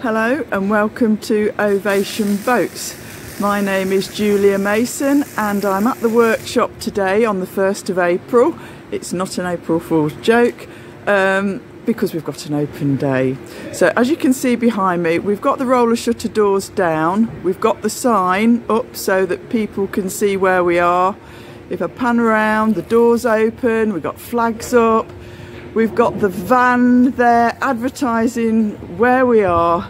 Hello and welcome to Ovation Boats. My name is Julia Mason and I'm at the workshop today on the 1st of April. It's not an April Fool's joke um, because we've got an open day. So as you can see behind me, we've got the roller shutter doors down. We've got the sign up so that people can see where we are. If I pan around, the door's open, we've got flags up. We've got the van there advertising where we are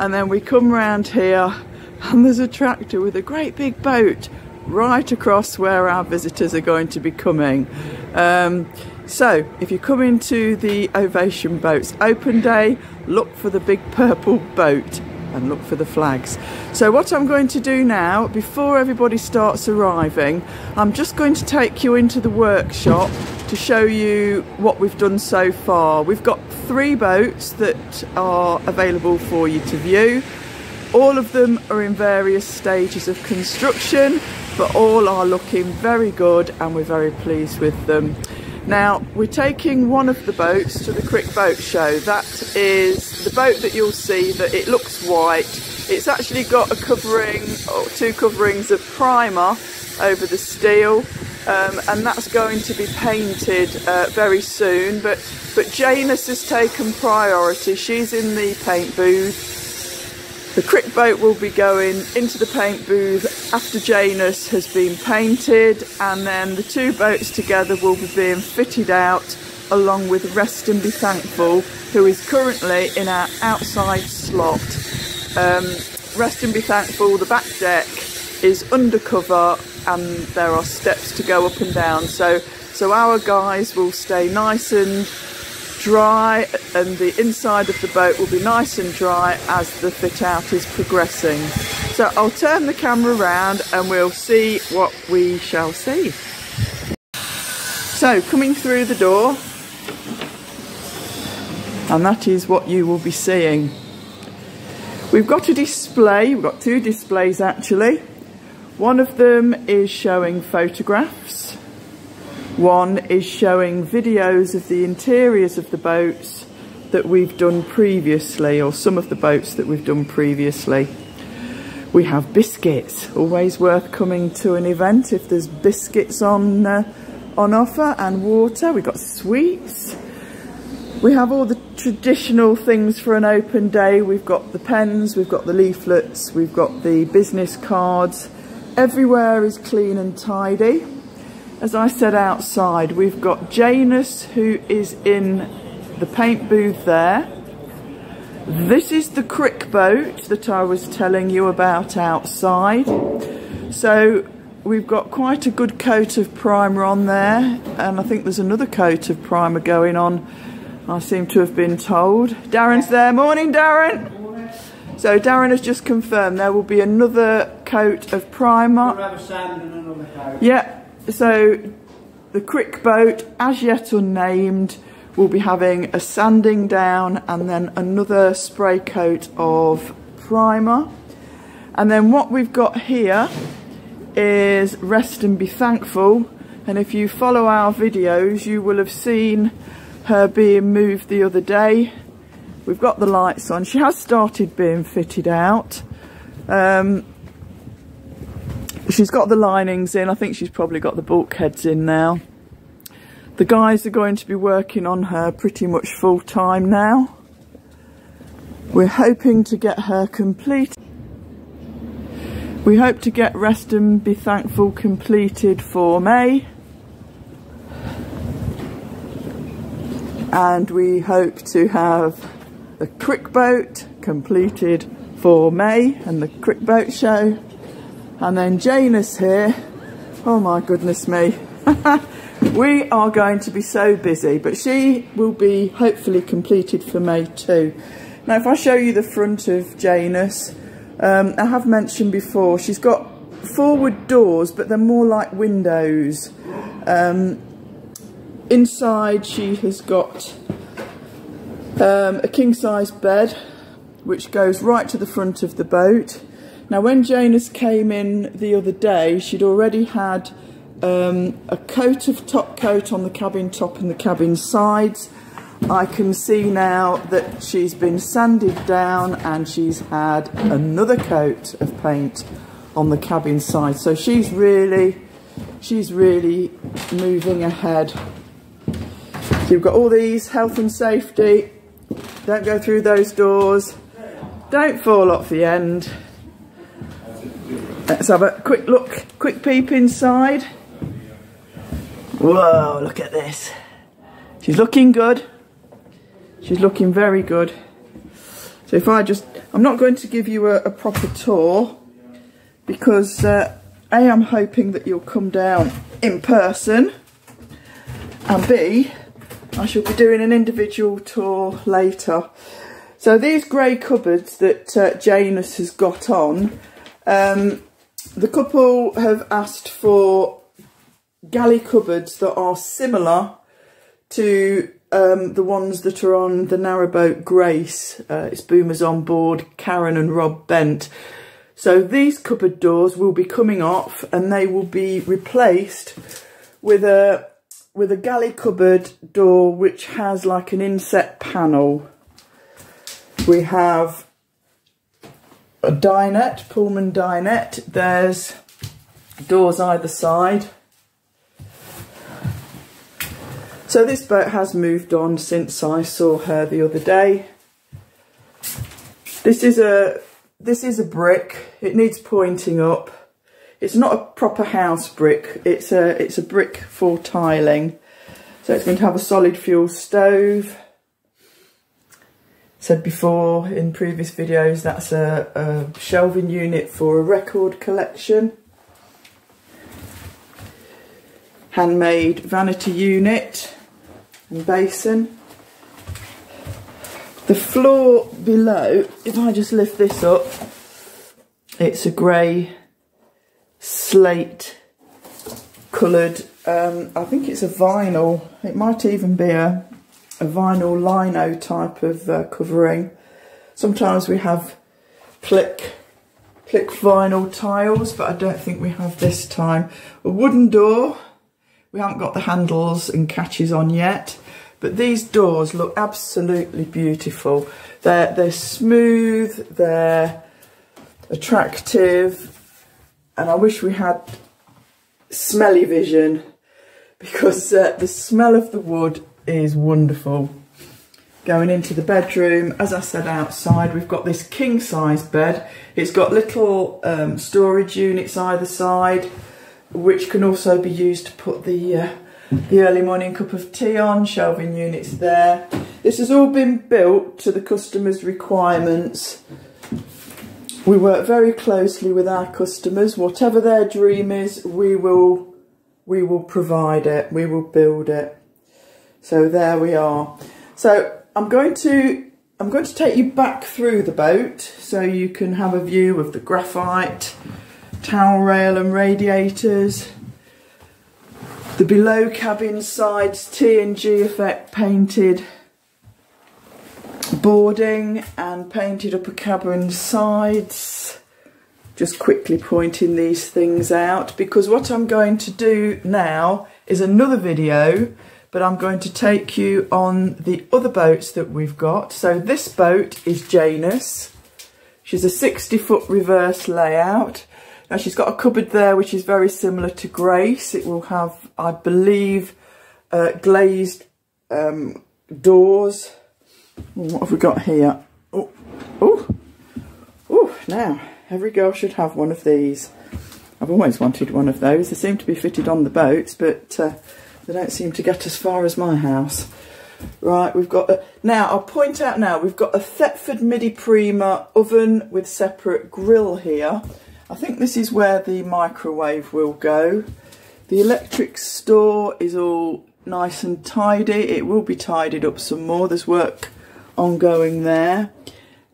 and then we come round here and there's a tractor with a great big boat right across where our visitors are going to be coming. Um, so if you come into the Ovation Boats open day, look for the big purple boat and look for the flags. So what I'm going to do now, before everybody starts arriving, I'm just going to take you into the workshop to show you what we've done so far. We've got three boats that are available for you to view. All of them are in various stages of construction, but all are looking very good and we're very pleased with them. Now, we're taking one of the boats to the Crick Boat Show. That is the boat that you'll see that it looks white. It's actually got a covering, or two coverings of primer over the steel um, and that's going to be painted uh, very soon. But but Janus has taken priority. She's in the paint booth. The crick boat will be going into the paint booth after Janus has been painted, and then the two boats together will be being fitted out along with Rest and Be Thankful, who is currently in our outside slot. Um, Rest and Be Thankful, the back deck is undercover and there are steps to go up and down. So, so our guys will stay nice and dry and the inside of the boat will be nice and dry as the fit out is progressing. So I'll turn the camera around and we'll see what we shall see. So coming through the door, and that is what you will be seeing. We've got a display, we've got two displays actually. One of them is showing photographs. One is showing videos of the interiors of the boats that we've done previously, or some of the boats that we've done previously. We have biscuits, always worth coming to an event if there's biscuits on, uh, on offer, and water. We've got sweets. We have all the traditional things for an open day. We've got the pens, we've got the leaflets, we've got the business cards, Everywhere is clean and tidy. As I said outside, we've got Janus who is in the paint booth there. This is the crick boat that I was telling you about outside. So we've got quite a good coat of primer on there and I think there's another coat of primer going on I seem to have been told. Darren's there. Morning Darren. So Darren has just confirmed there will be another coat of primer. Yeah, so the Crick boat, as yet unnamed, will be having a sanding down and then another spray coat of primer. And then what we've got here is Rest and Be Thankful. And if you follow our videos, you will have seen her being moved the other day We've got the lights on. She has started being fitted out. Um, she's got the linings in. I think she's probably got the bulkheads in now. The guys are going to be working on her pretty much full time now. We're hoping to get her complete. We hope to get Rest and Be Thankful completed for May. And we hope to have the Crick Boat completed for May and the Crick Boat Show. And then Janus here. Oh my goodness me. we are going to be so busy, but she will be hopefully completed for May too. Now, if I show you the front of Janus, um, I have mentioned before, she's got forward doors, but they're more like windows. Um, inside, she has got um, a king size bed which goes right to the front of the boat. Now when Janus came in the other day she'd already had um, a coat of top coat on the cabin top and the cabin sides. I can see now that she's been sanded down and she's had another coat of paint on the cabin side. So she's really, she's really moving ahead. So you've got all these health and safety. Don't go through those doors. Don't fall off the end. Let's have a quick look, quick peep inside. Whoa, look at this. She's looking good. She's looking very good. So if I just, I'm not going to give you a, a proper tour because uh, A, I'm hoping that you'll come down in person and B, I shall be doing an individual tour later. So these grey cupboards that uh, Janus has got on, um, the couple have asked for galley cupboards that are similar to um, the ones that are on the narrowboat Grace. Uh, it's Boomers on board, Karen and Rob Bent. So these cupboard doors will be coming off and they will be replaced with a with a galley cupboard door which has like an inset panel. We have a dinette, Pullman dinette. There's doors either side. So this boat has moved on since I saw her the other day. This is a this is a brick. It needs pointing up. It's not a proper house brick. It's a it's a brick for tiling. So it's going to have a solid fuel stove. Said before in previous videos that's a, a shelving unit for a record collection. Handmade vanity unit and basin. The floor below, if I just lift this up, it's a grey slate coloured, um, I think it's a vinyl, it might even be a, a vinyl lino type of uh, covering. Sometimes we have click, click vinyl tiles, but I don't think we have this time. A wooden door, we haven't got the handles and catches on yet, but these doors look absolutely beautiful. They're, they're smooth, they're attractive, and I wish we had smelly vision because uh, the smell of the wood is wonderful. Going into the bedroom, as I said outside, we've got this king size bed. It's got little um, storage units either side which can also be used to put the uh, the early morning cup of tea on, shelving units there. This has all been built to the customer's requirements. We work very closely with our customers. Whatever their dream is, we will we will provide it. We will build it. So there we are. So I'm going to I'm going to take you back through the boat so you can have a view of the graphite, towel rail and radiators. The below cabin sides T&G effect painted boarding and painted upper cabin sides. Just quickly pointing these things out because what I'm going to do now is another video but I'm going to take you on the other boats that we've got. So this boat is Janus. She's a 60 foot reverse layout. Now she's got a cupboard there which is very similar to Grace. It will have, I believe, uh, glazed um, doors. What have we got here? Oh, oh, oh, now, every girl should have one of these. I've always wanted one of those. They seem to be fitted on the boats, but uh, they don't seem to get as far as my house. Right, we've got, a, now I'll point out now, we've got a Thetford Midi Prima oven with separate grill here. I think this is where the microwave will go. The electric store is all nice and tidy. It will be tidied up some more. There's work ongoing there.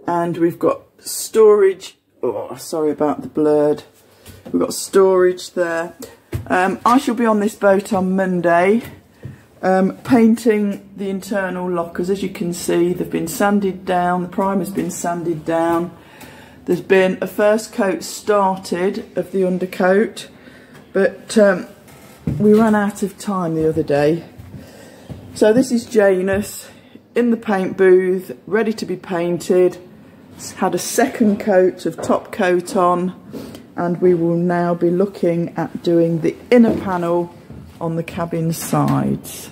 And we've got storage. Oh, sorry about the blurred. We've got storage there. Um, I shall be on this boat on Monday. Um, painting the internal lockers. As you can see, they've been sanded down. The primer's been sanded down. There's been a first coat started of the undercoat, but um, we ran out of time the other day. So this is Janus in the paint booth, ready to be painted. It's had a second coat of top coat on and we will now be looking at doing the inner panel on the cabin sides.